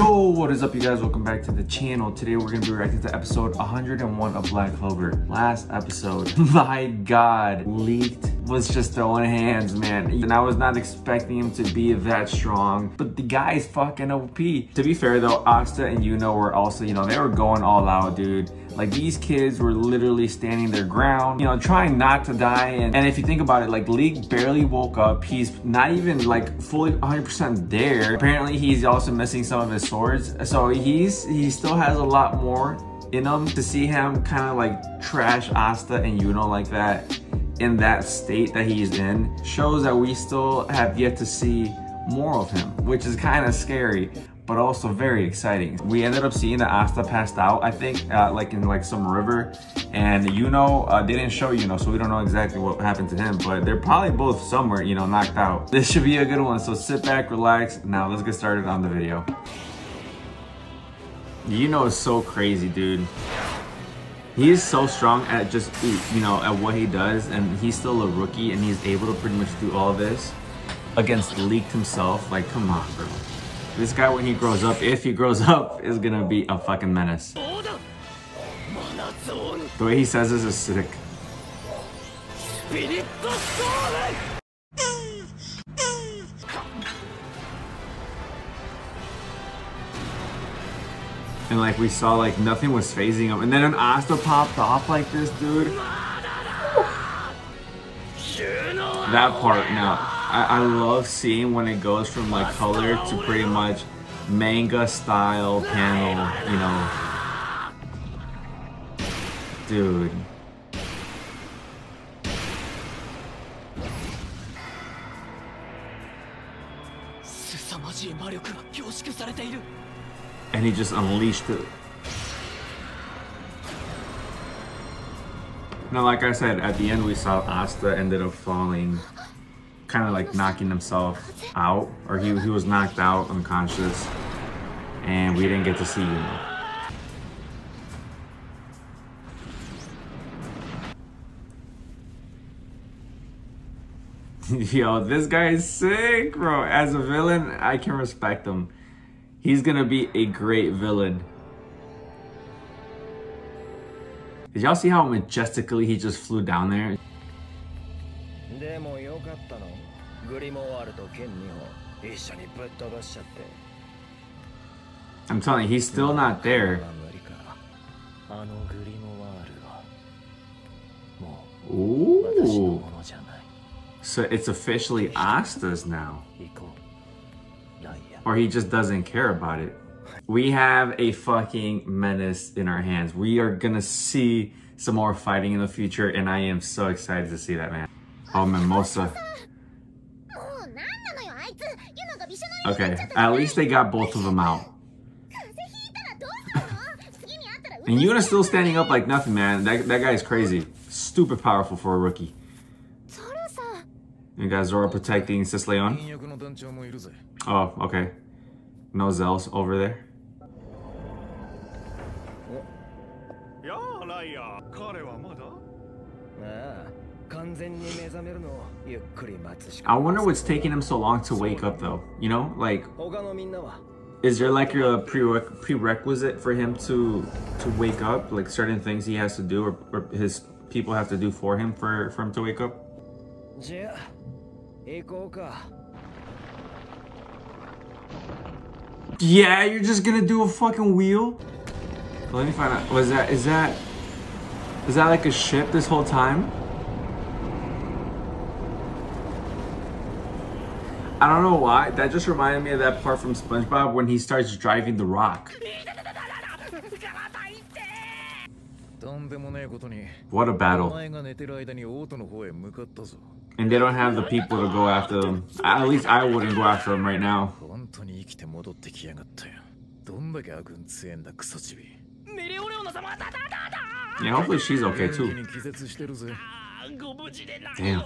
Yo, what is up you guys? Welcome back to the channel. Today we're to be reacting to episode 101 of Black Clover. Last episode, my god, Licht was just throwing hands, man. And I was not expecting him to be that strong, but the guy's fucking OP. To be fair though, Asta and Yuno were also, you know, they were going all out, dude. Like these kids were literally standing their ground, you know, trying not to die. And, and if you think about it, like Licht barely woke up. He's not even like fully 100% there. Apparently he's also missing some of his swords. So he's, he still has a lot more in him to see him kind of like trash Asta and Yuno like that in that state that he's in shows that we still have yet to see more of him, which is kind of scary but also very exciting. We ended up seeing that Asta passed out, I think, uh, like in like some river. And Yuno, uh, they didn't show Yuno, so we don't know exactly what happened to him, but they're probably both somewhere, you know, knocked out. This should be a good one, so sit back, relax. Now let's get started on the video. Yuno is so crazy, dude. He is so strong at just, you know, at what he does, and he's still a rookie, and he's able to pretty much do all this against Licht himself. Like, come on, bro. This guy, when he grows up, if he grows up, is gonna be a fucking menace. The way he says this is sick. And like we saw like nothing was phasing him. And then an Asta popped off like this, dude. That part now. I, I love seeing when it goes from like color to pretty much manga style panel, you know. Dude. And he just unleashed it. Now, like I said, at the end we saw Asta ended up falling kind of like knocking himself out, or he, he was knocked out unconscious, and we didn't get to see him. Yo, this guy is sick, bro. As a villain, I can respect him. He's gonna be a great villain. Did y'all see how majestically he just flew down there? でもよかったのグリモワールとケンニを一緒にぶっ飛ばしちゃって I'm telling you, he's still not there. Ooh. So it's officially Asta's now. Or he just doesn't care about it. We have a fucking menace in our hands. We are gonna see some more fighting in the future, and I am so excited to see that, man. Oh, Mimosa. Okay, at least they got both of them out. and Yuno's still standing up like nothing, man. That, that guy's crazy. Stupid powerful for a rookie. You got Zora protecting Cisleon. Oh, okay. Nozel's over there. I wonder what's taking him so long to wake up though. You know, like is there like a prereq prerequisite for him to to wake up? Like certain things he has to do or, or his people have to do for him for, for him to wake up? Yeah, you're just gonna do a fucking wheel? Let me find out. Was that is that is that like a ship this whole time? I don't know why. That just reminded me of that part from SpongeBob when he starts driving the rock. What a battle. And they don't have the people to go after them. At least I wouldn't go after them right now. Yeah, hopefully she's okay too. Damn.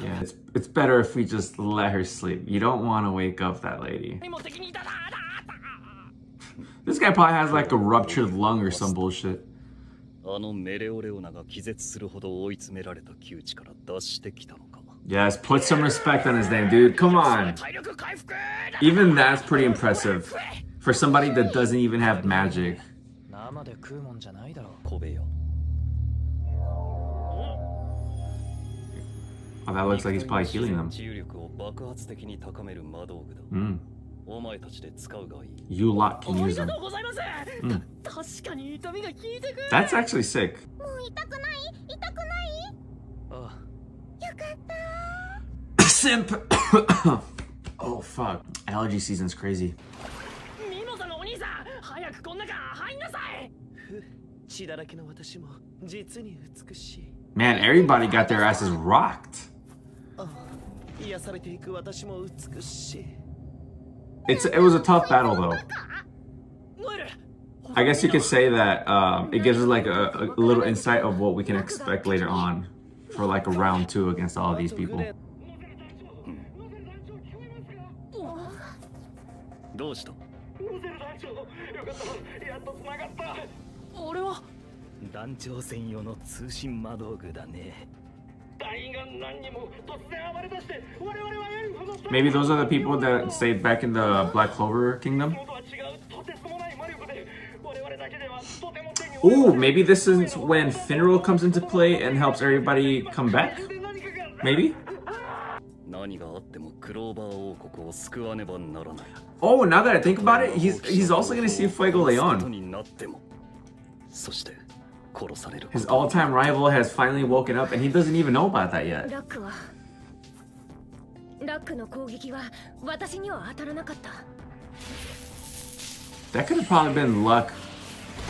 Yeah, it's, it's better if we just let her sleep. You don't want to wake up that lady. this guy probably has like a ruptured lung or some bullshit. Yes, put some respect on his name, dude. Come on. Even that's pretty impressive. For somebody that doesn't even have magic. 生で食うもんじゃないだろう Oh, that looks like he's probably healing them. Mm. You lot can use them. Mm. That's actually sick. Simp! oh fuck. Allergy season's crazy. Man, everybody got their asses rocked. It's it was a tough battle though. I guess you could say that um, it gives us like a, a little insight of what we can expect later on for like a round two against all these people. どうした俺は団長専用の通信魔道具だね Maybe those are the people that stayed back in the Black Clover Kingdom? Ooh, maybe this is when Finral comes into play and helps everybody come back? Maybe? Oh, now that I think about it, he's he's also gonna see Fuegoleon. His all-time rival has finally woken up and he doesn't even know about that yet. That could have probably been Luck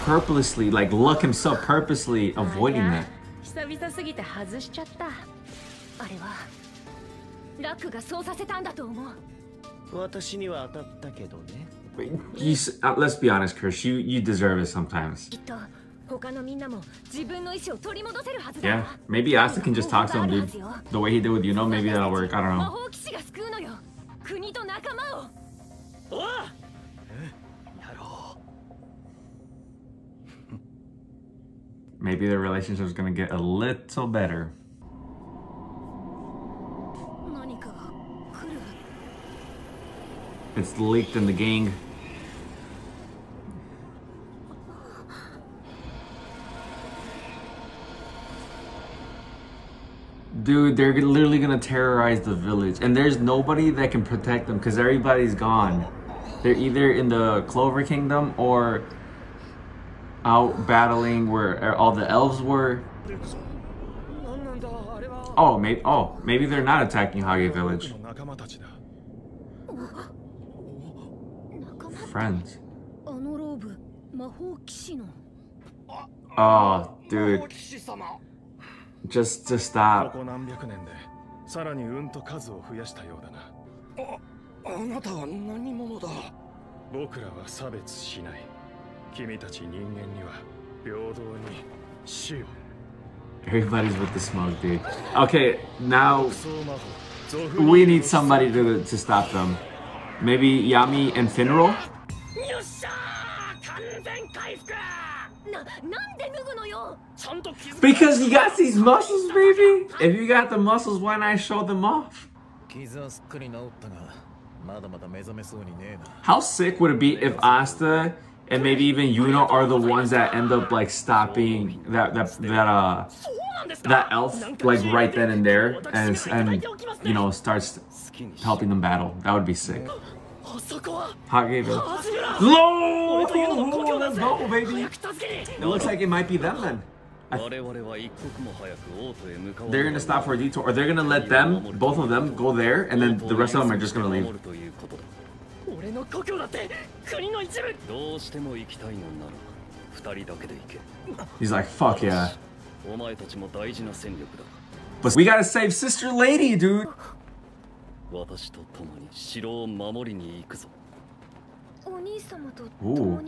purposely, like Luck himself purposely avoiding that. ラックがそうさせたんだと思う。私には当たったけどね。You, uh, let's be honest, Kirsch. You you deserve it sometimes. Yeah, maybe Asta can just talk to him, dude. The way he did with you know, maybe that'll work. I don't know. Maybe their relationship is gonna get a little better. It's Licht in the gang. Dude, they're literally gonna terrorize the village, and there's nobody that can protect them because everybody's gone. They're either in the Clover Kingdom or out battling where er, all the elves were. Oh, maybe. Oh, maybe they're not attacking Hage Village. Friends. Oh, dude just to こ stop. こ何百年でさらにうんと数を増やしたようだなあなたは何者だ僕らは差別しない君たち人間には平等に死を Everybody's with the smoke, dude. Okay, now 総魔法ゾフ we need somebody to to stop them. Maybe Yami and Finral. よっしゃー完全回復ななん Because you got these muscles, baby. If you got the muscles, why not show them off? How sick would it be if Asta and maybe even Yuno are the ones that end up like stopping that that that uh that elf like right then and there and and you know starts helping them battle. That would be sick. Hageville. Low! Let's go, baby. It looks like it might be them then they're gonna stop for a detour, or they're gonna let them, both of them, go there, and then the rest of them are just gonna leave. He's like fuck yeah But we gotta save Sister Lily dude Ooh.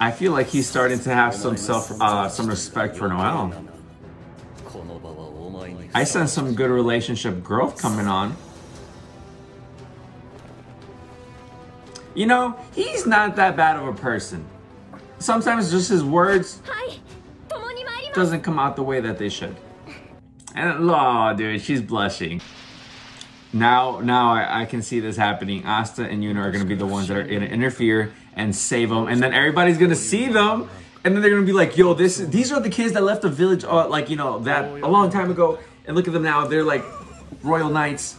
I feel like he's starting to have some self, uh, some respect for Noel. I sense some good relationship growth coming on. You know, he's not that bad of a person. Sometimes just his words doesn't come out the way that they should. And oh, dude, she's blushing. Now, now I, I can see this happening. Asta and Yuno are going to be the ones that are going to interfere and save them. And then everybody's going to see them. And then they're going to be like, yo, this, these are the kids that left the village, uh, like, you know, that a long time ago. And look at them now. They're like royal knights.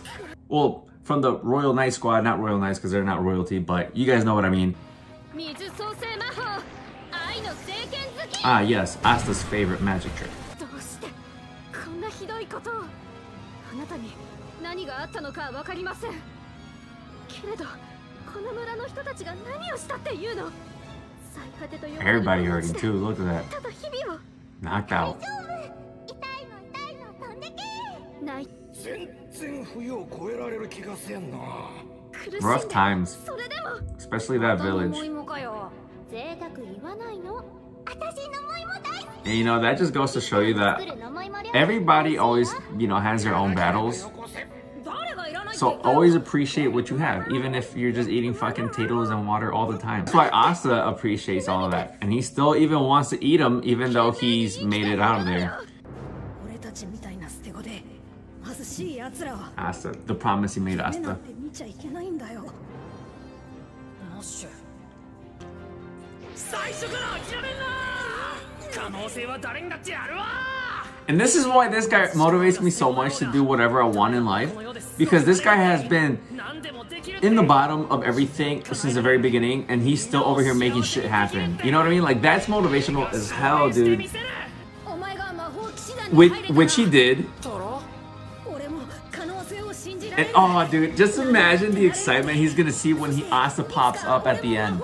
Well, from the Royal Knight Squad, not Royal Knights because they're not royalty, but you guys know what I mean. Ah, yes, Asta's favorite magic trick. どうしてこんなひどいことをあなたに何があったのかは分かりませんけれどこの村の人たちが何をしたっていうの最果てと呼ばれる Everybody 話 hurting で too. Look at that. ただ日々を Knocked out. 痛いの痛いの飛んでけない全然冬を越えられる気がせんな苦しんで Rough times, それでも especially that 思 village. いもかよ贅沢言わないの私の思いも大好 And you know, that just goes to show you き that 作るの思いも料理 everybody always, you know, has their own battles. So always appreciate what you have, even if you're just eating fucking potatoes and water all the time. That's why Asta appreciates all of that. And he still even wants to eat them, even though he's made it out of there. Asta, the promise he made Asta. And this is why this guy motivates me so much to do whatever I want in life. Because this guy has been in the bottom of everything since the very beginning and he's still over here making shit happen. You know what I mean? Like that's motivational as hell, dude. Which, which he did. And oh, dude, just imagine the excitement he's gonna see when he Asta pops up at the end.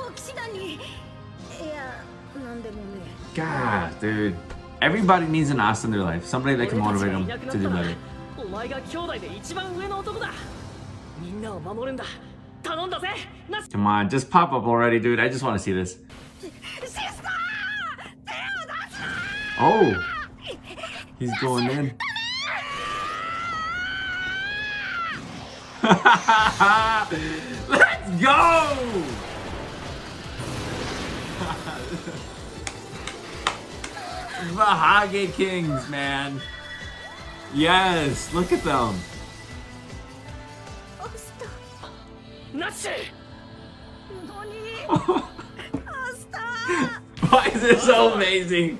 God, dude. Everybody needs an Asta in their life. Somebody that can motivate them to do better. お前が兄弟で一番上の男だみんなを守るんだ頼んだぜな Come on, just pop up already, dude. I just want to see this. Oh, he's going in. Let's go! The Hage Kings, man. Yes, look at them. Why is this so amazing?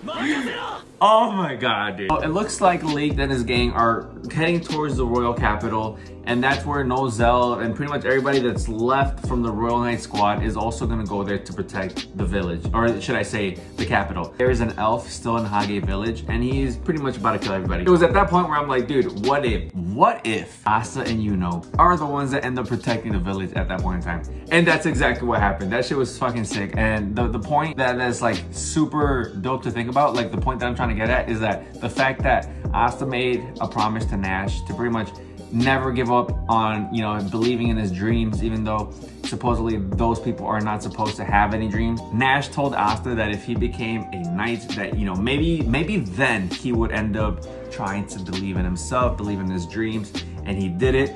Oh my god, dude. Oh, it looks like Lake and his gang are heading towards the royal capital, and that's where Nozel and pretty much everybody that's left from the Royal Knight squad is also gonna go there to protect the village, or should I say, the capital. There is an elf still in Hage village, and he's pretty much about to kill everybody. It was at that point where I'm like, dude, what if, what if Asta and Yuno are the ones that end up protecting the village at that point in time? And that's exactly what happened. That shit was fucking sick. And the, the point that that's like super dope to think about, like the point that I'm trying to get at is that the fact that Asta made a promise to Nash to pretty much never give up on, you know, believing in his dreams, even though supposedly those people are not supposed to have any dreams. Nash told Asta that if he became a knight, that, you know, maybe, maybe then he would end up trying to believe in himself, believe in his dreams, and he did it.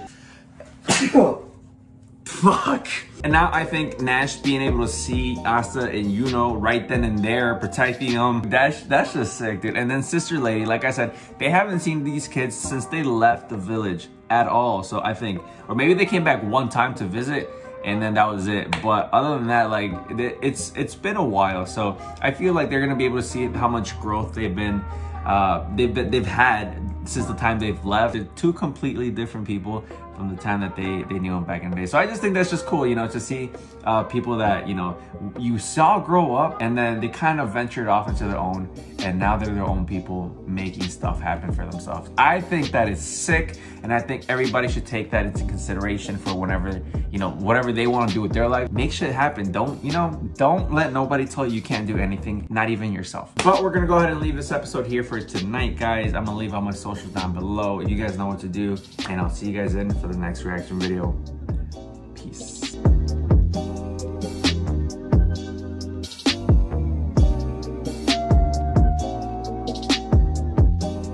Fuck. And now I think Nash being able to see Asta and Yuno right then and there protecting them, that's, that's just sick, dude. And then Sister Lily, like I said, they haven't seen these kids since they left the village at all. So I think, or maybe they came back one time to visit and then that was it. But other than that, like it- it's it's been a while. So I feel like they're gonna be able to see how much growth they've been uh, they've been, they've had since the time they've left. They're two completely different people from the time that they they knew him back in the day. So I just think that's just cool, you know, to see uh, people that you know you saw grow up and then they kind of ventured off into their own, and now they're their own people making stuff happen for themselves. I think that is sick, and I think everybody should take that into consideration for whenever you know whatever they want to do with their life. Make shit happen. Don't you know? Don't let nobody tell you you can't do anything, not even yourself. But we're gonna go ahead and leave this episode here for tonight, guys. I'm gonna leave all my socials down below. You guys know what to do, and I'll see you guys in for the next reaction video.